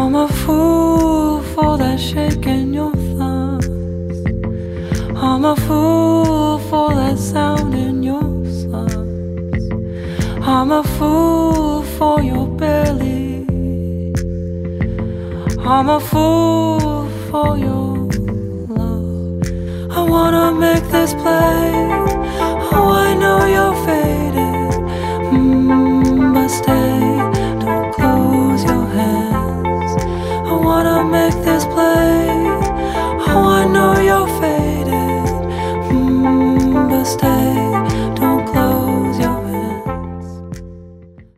I'm a fool for that shake in your thumbs. I'm a fool for that sound in your slums. I'm a fool for your belly. I'm a fool for your love. I wanna make this place. した。